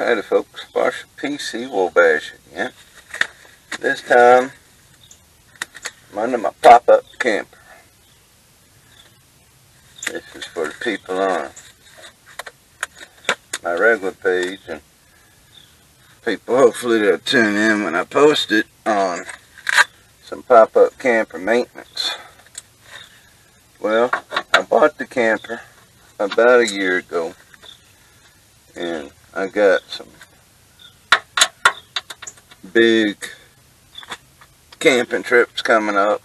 Howdy folks, Marshall PC Wabash again. This time, I'm under my pop-up camper. This is for the people on my regular page and people hopefully they'll tune in when I post it on some pop-up camper maintenance. Well, I bought the camper about a year ago and I got some big camping trips coming up.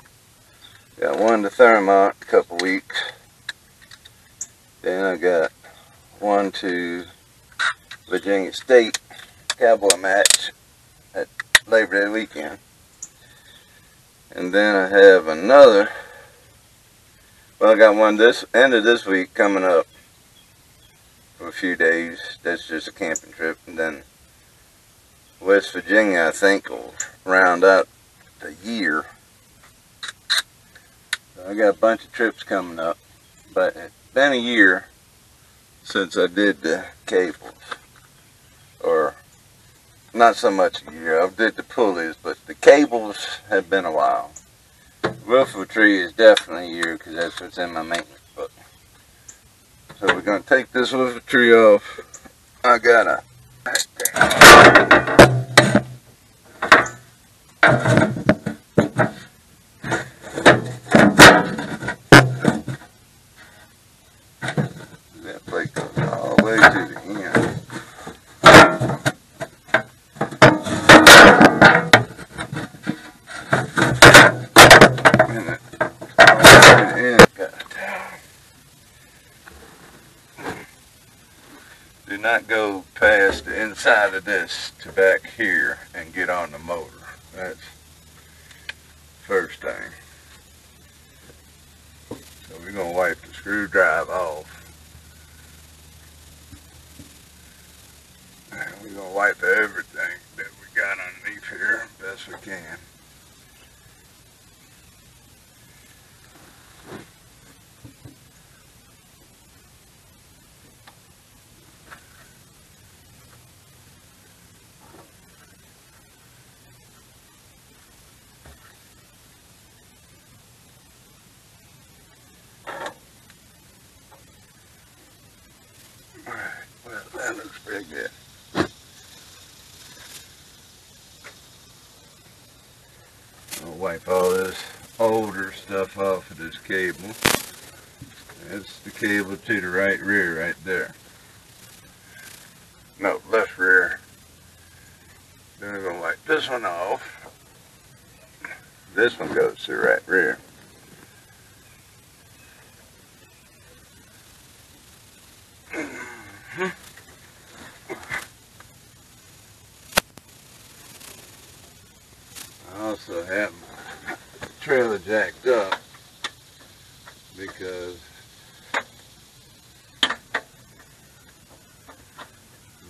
Got one to Thurmont a couple weeks. Then I got one to Virginia State cowboy match at Labor Day weekend. And then I have another, well I got one this end of this week coming up for a few days. That's just a camping trip. And then West Virginia, I think, will round out the year. So I got a bunch of trips coming up. But it's been a year since I did the cables. Or not so much a year. I did the pulleys, but the cables have been a while. Roof of tree is definitely a year because that's what's in my maintenance. So we're going to take this little tree off. I got a that plate goes all the way to the end. And it all the way to the end. Got a towel. do not go past inside of this to back here and get on the motor. That's first thing. So we're going to wipe the screw drive off. And we're going to wipe everything that we got underneath here best we can. Alright, I'll wipe all this older stuff off of this cable. That's the cable to the right rear right there. No, left rear. Then I'm gonna wipe this one off. This one goes to the right rear. I also have my trailer jacked up because I'm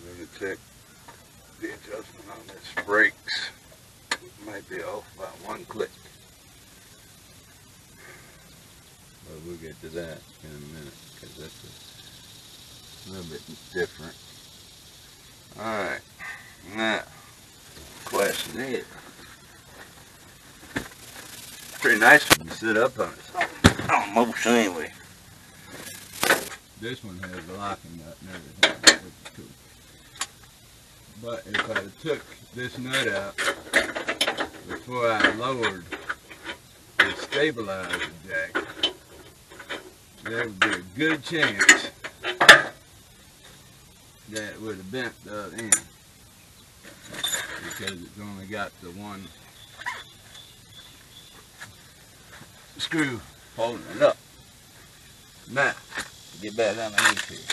going to check the adjustment on this brakes. Might be off by one click. But we'll get to that in a minute because that's a little bit different. Alright, now, question is, pretty nice one to sit up on it. Almost anyway. This one has a locking nut and everything, which is cool. But if I took this nut out before I lowered the stabilizer jack, there would be a good chance that it would have bent the other end. Because it's only got the one screw holding it up. Now, get back underneath here.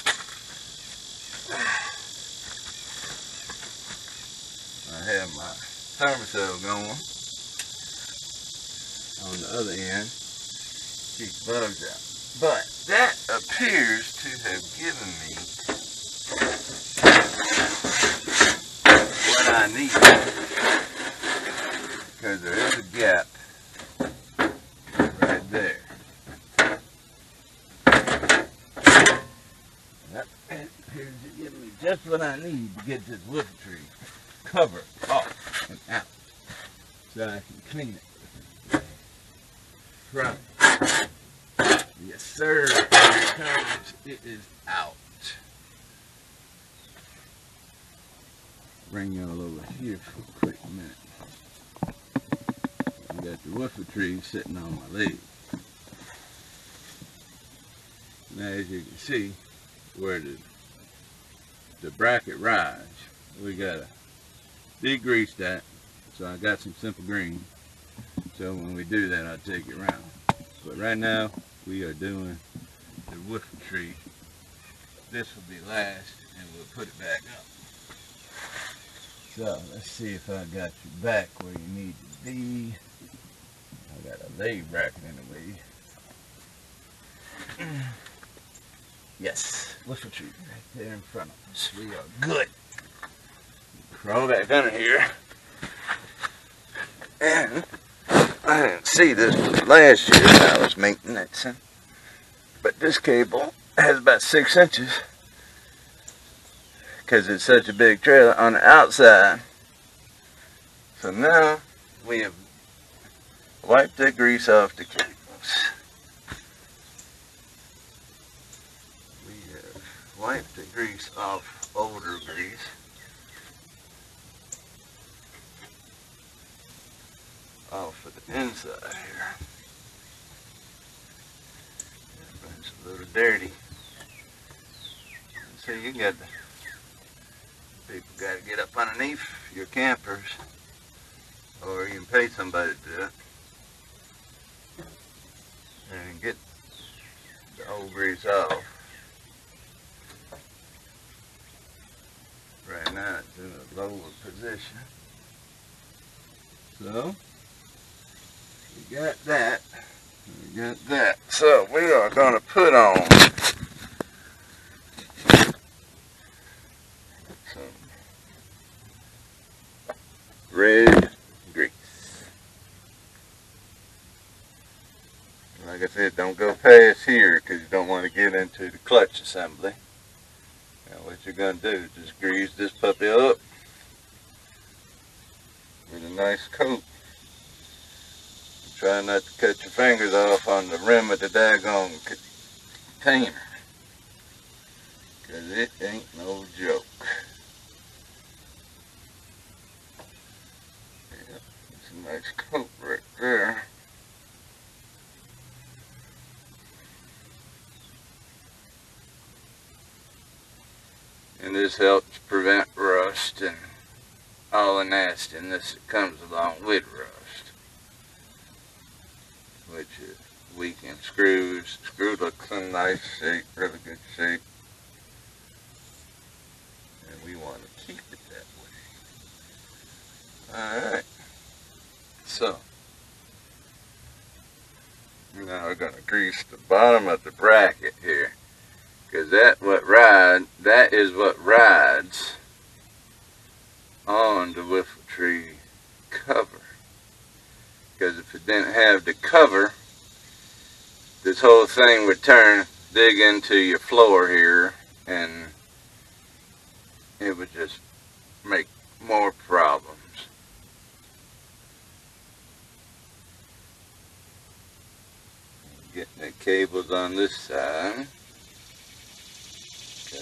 I have my Thermacell going on the other end. Keep bugs out. But that appears to have given me Because there is a gap right there. That appears to give me just what I need to get this tree cover off and out so I can clean it. Right. Yes, sir. It is out. Bring y'all over here for a quick minute. I got the whiffle tree sitting on my leg. Now, as you can see, where the the bracket rides, we gotta degrease that. So I got some simple green. So when we do that, I'll take it around. But right now, we are doing the whiffle tree. This will be last, and we'll put it back up. So let's see if I got you back where you need to be. I got a leg bracket in the way. Yes, whiffle tree right there in front of us. We are good. Crawl back under here. And I didn't see this last year when I was maintenance. But this cable has about six inches because it's such a big trailer on the outside. So now we have wiped the grease off the cables. We have wiped the grease off older grease. off of the inside here. It's a little dirty. So you got the people got to get up underneath your campers, or you can pay somebody to do it, and get the old grease off. Right now it's in a lower position. So, we got that. We got that. So we are going to put on some red grease. Like I don't go past here because you don't want to get into the clutch assembly. Now what you're going to do is just grease this puppy up with a nice coat. Try not to cut your fingers off on the rim of the daggone container. Because it ain't no joke. Yeah, it's a nice coat right there. And this helps prevent rust and all the nastiness that comes along with rust. Which is weakened screws. Screw looks in nice shape, really good shape. And we want to keep it that way. Alright. So. Now we're going to grease the bottom of the bracket here. Because that what ride that is what rides on the whiffle tree cover. Because if it didn't have the cover, this whole thing would turn, dig into your floor here, and it would just make more problems. Getting the cables on this side.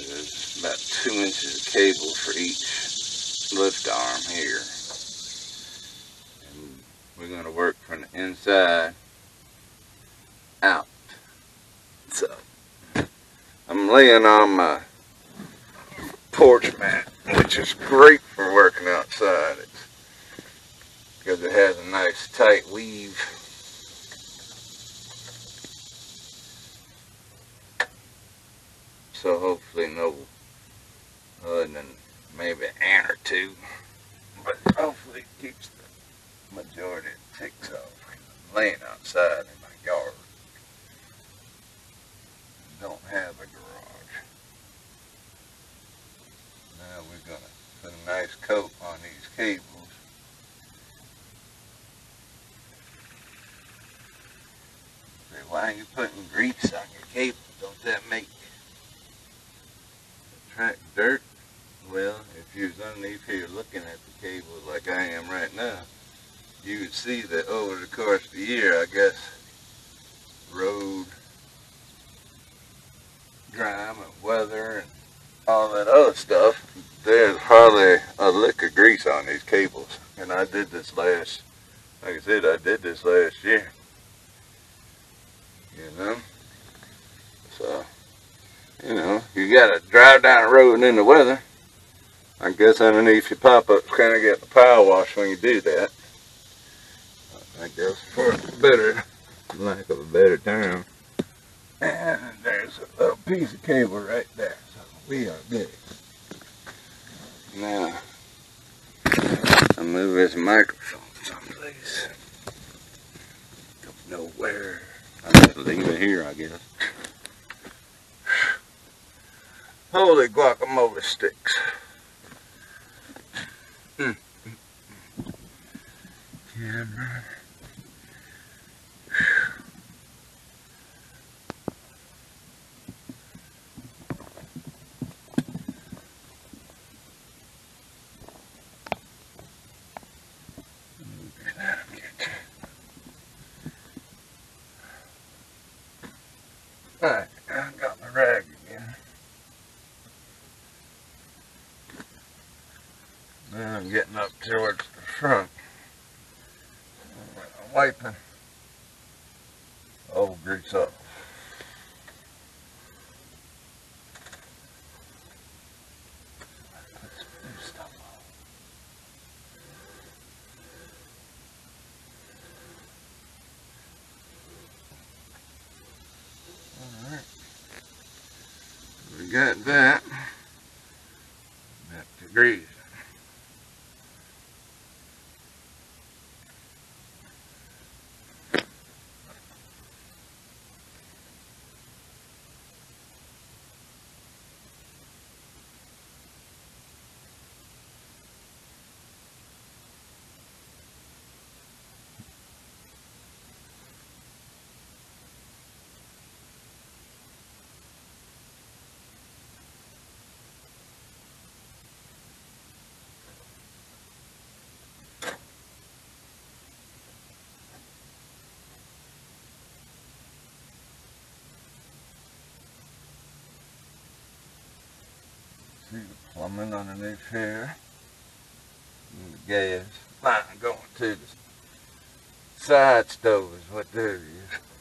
There's about two inches of cable for each lift arm here. And we're going to work from the inside out. So, I'm laying on my porch mat, which is great for working outside. It's because it has a nice tight weave. So hopefully no other than maybe an or two. But hopefully it keeps the majority of ticks off. laying outside in my yard. Don't have a garage. Now we're to put a nice coat on these cables. Say, why are you putting grease on your cable? Don't that make attract dirt? Well, underneath here looking at the cables like I am right now, you would see that over the course of the year, I guess, road, grime and weather and all that other stuff, there's hardly a lick of grease on these cables. And I did this last, like I said, I did this last year. You know? So, you know, you gotta drive down the road and in the weather. I guess underneath your pop-ups kind of get the power wash when you do that. I guess for better, lack of a better term. And there's a little piece of cable right there. So we are good. Now, I'll move this microphone someplace. Don't know where. I just leave it here, I guess. Holy guacamole sticks. Mm. Camera. Towards the front. Wiping old grease up. Got that. Back to grease. See the plumbing underneath here. And the gas line going to the side stove is what there is.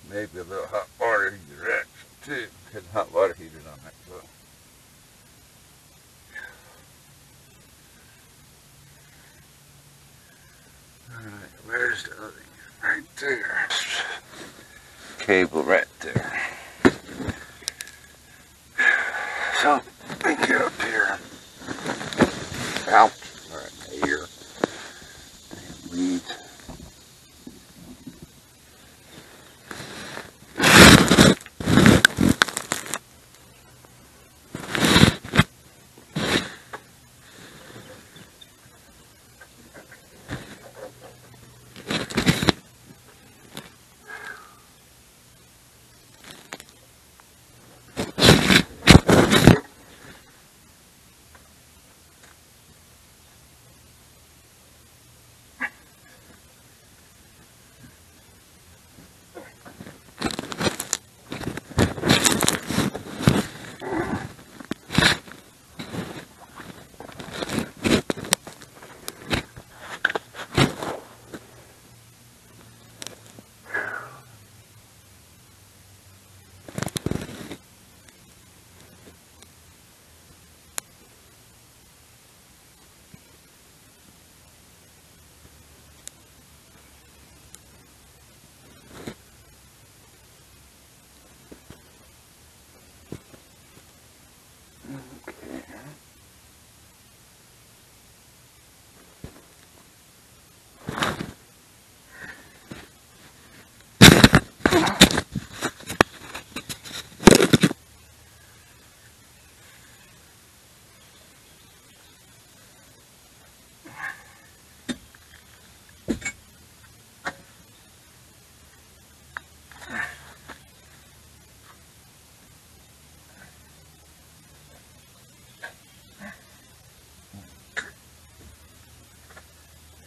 Maybe a little hot water heater action too. Because hot water heater's on that boat. Alright, where's the other? Right there. Cable right there.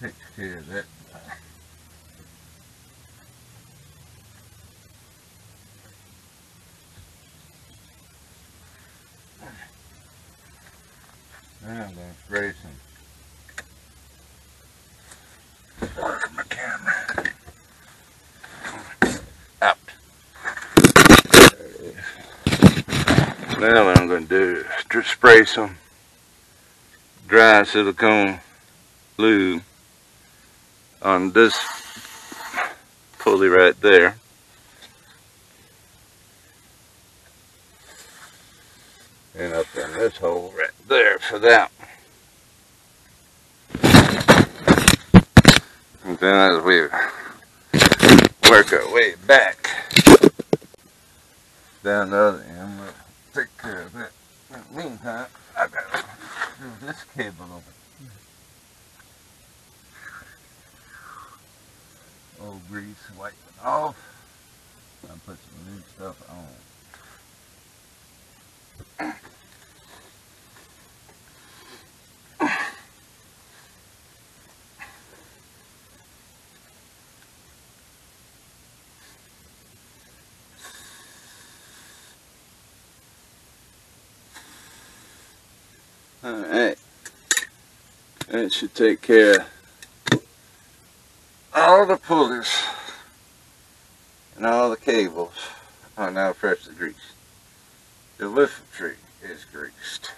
Takes care of that. Now I'm gonna spray some. Where's my camera? Up. There it is. Now what I'm gonna do is spray some dry silicone lube on this pulley right there. And up in this hole right there for that. And then as we work our way back down the other end, we'll take care of that. In the meantime, I gotta do this cable over. Old grease, wiping off. And put some new stuff on. Alright. That should take care all the pulleys and all the cables are now freshly greased. The lift tree is greased.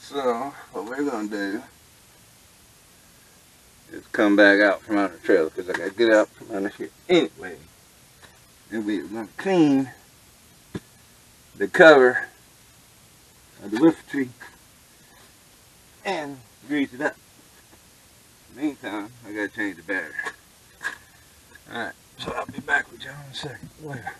So, what we're going to do is come back out from under the trailer because I got to get out from under here anyway. And we're going to clean the cover of the lift tree and grease it up. Meantime, I gotta change the battery. Alright, so I'll be back with y'all in a second. Later.